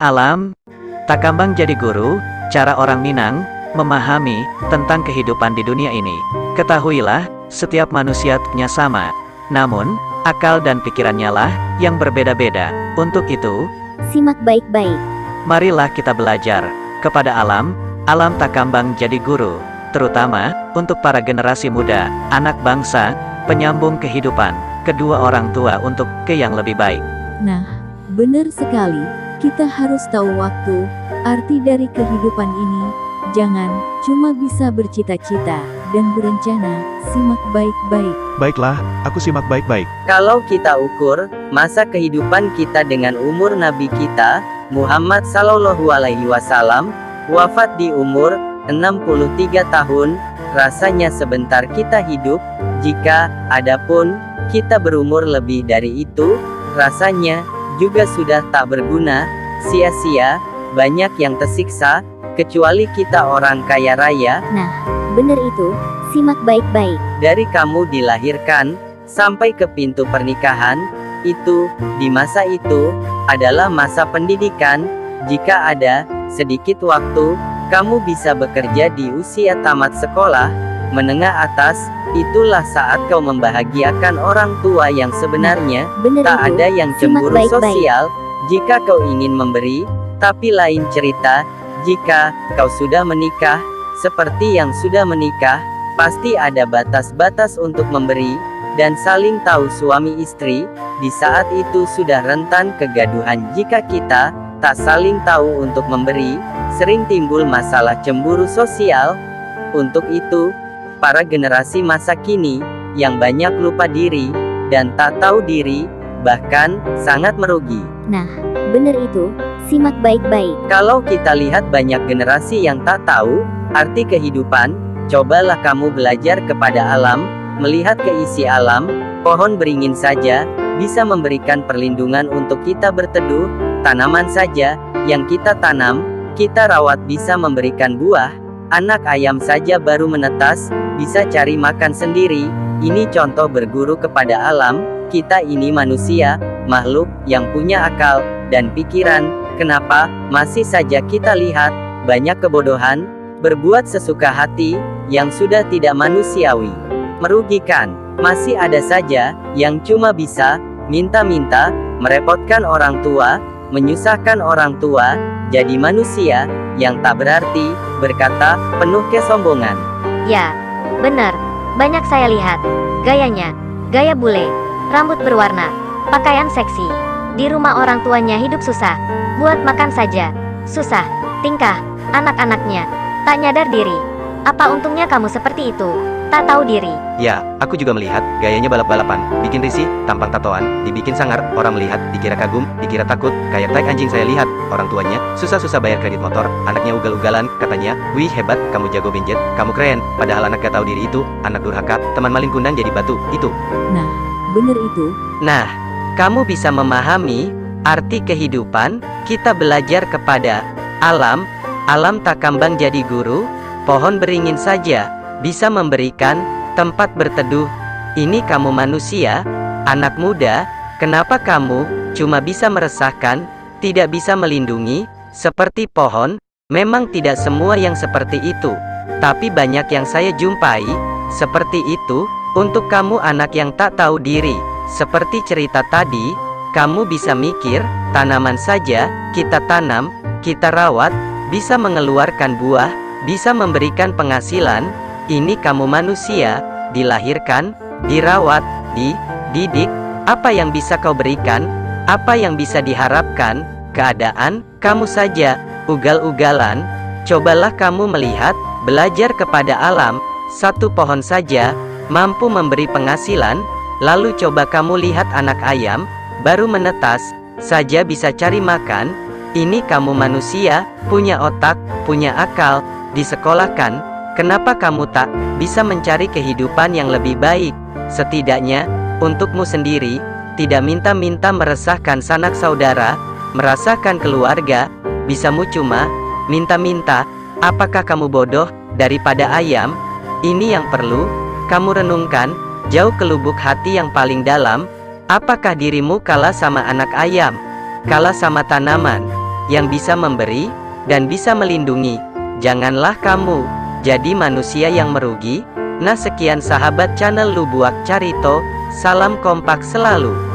Alam, Takambang jadi guru, cara orang Minang, memahami, tentang kehidupan di dunia ini. Ketahuilah, setiap manusia punya sama. Namun, akal dan pikirannya lah, yang berbeda-beda. Untuk itu, Simak baik-baik. marilah kita belajar. Kepada alam, alam Takambang jadi guru. Terutama, untuk para generasi muda, anak bangsa, penyambung kehidupan, kedua orang tua untuk ke yang lebih baik. Nah, benar sekali. Kita harus tahu waktu, arti dari kehidupan ini. Jangan cuma bisa bercita-cita dan berencana. Simak baik-baik. Baiklah, aku simak baik-baik. Kalau kita ukur masa kehidupan kita dengan umur Nabi kita, Muhammad Sallallahu Alaihi Wasallam, wafat di umur 63 tahun, rasanya sebentar kita hidup, jika adapun kita berumur lebih dari itu, rasanya juga sudah tak berguna, sia-sia, banyak yang tersiksa, kecuali kita orang kaya raya, Nah, bener itu. Simak baik-baik. dari kamu dilahirkan sampai ke pintu pernikahan, itu di masa itu adalah masa pendidikan. Jika ada sedikit waktu, kamu bisa bekerja di usia tamat sekolah menengah atas. Itulah saat kau membahagiakan orang tua yang sebenarnya. Bener Tak itu. ada yang cemburu baik-baik. sosial jika kau ingin memberi, tapi lain cerita jika kau sudah menikah. Seperti yang sudah menikah, pasti ada batas-batas untuk memberi dan saling tahu suami istri. Di saat itu sudah rentan kegaduhan jika kita tak saling tahu untuk memberi, sering timbul masalah cemburu sosial. Untuk itu, para generasi masa kini yang banyak lupa diri dan tak tahu diri, bahkan sangat merugi. Nah, bener itu. Simak baik-baik. Kalau kita lihat banyak generasi yang tak tahu arti kehidupan, cobalah kamu belajar kepada alam, melihat keisi alam, pohon beringin saja bisa memberikan perlindungan untuk kita berteduh, tanaman saja yang kita tanam, kita rawat bisa memberikan buah, anak ayam saja baru menetas, bisa cari makan sendiri. Ini contoh berguru kepada alam, kita ini manusia, makhluk yang punya akal dan pikiran. Kenapa masih saja kita lihat banyak kebodohan, berbuat sesuka hati yang sudah tidak manusiawi, merugikan? Masih ada saja yang cuma bisa minta-minta, merepotkan orang tua, menyusahkan orang tua, jadi manusia yang tak berarti, berkata penuh kesombongan. Ya, benar. Banyak saya lihat. Gayanya, gaya bule, rambut berwarna, pakaian seksi. Di rumah orang tuanya hidup susah. Buat makan saja. Susah. Tingkah, anak-anaknya. Tak nyadar diri. Apa untungnya kamu seperti itu? Tak tahu diri. Ya, aku juga melihat, gayanya balap-balapan, bikin risih, tampang tatoan, dibikin sangar, orang melihat, dikira kagum, dikira takut, kayak tai anjing saya lihat, orang tuanya, susah-susah bayar kredit motor, anaknya ugal-ugalan, katanya, wih hebat, kamu jago benjet, kamu keren, padahal anak gak tahu diri itu, anak durhaka, teman maling kundang jadi batu, itu. Nah, bener itu. Nah, kamu bisa memahami arti kehidupan, kita belajar kepada alam, alam tak kambang jadi guru, pohon beringin saja, bisa memberikan tempat berteduh. Ini kamu manusia, anak muda, kenapa kamu cuma bisa meresahkan, tidak bisa melindungi, seperti pohon, memang tidak semua yang seperti itu. Tapi banyak yang saya jumpai, seperti itu, untuk kamu anak yang tak tahu diri. Seperti cerita tadi, kamu bisa mikir, tanaman saja, kita tanam, kita rawat, bisa mengeluarkan buah, bisa memberikan penghasilan, ini kamu manusia, dilahirkan, dirawat, dididik, apa yang bisa kau berikan, apa yang bisa diharapkan, keadaan, kamu saja, ugal-ugalan, cobalah kamu melihat, belajar kepada alam, satu pohon saja, mampu memberi penghasilan, lalu coba kamu lihat anak ayam, baru menetas, saja bisa cari makan, ini kamu manusia, punya otak, punya akal, disekolahkan, kenapa kamu tak bisa mencari kehidupan yang lebih baik? Setidaknya, untukmu sendiri, tidak minta-minta meresahkan sanak saudara, merasakan keluarga, bisamu cuma minta-minta, apakah kamu bodoh daripada ayam? Ini yang perlu kamu renungkan, jauh ke lubuk hati yang paling dalam, apakah dirimu kalah sama anak ayam? Kalah sama tanaman? yang bisa memberi, dan bisa melindungi. Janganlah kamu jadi manusia yang merugi. Nah sekian sahabat channel Lubuak Carito, salam kompak selalu.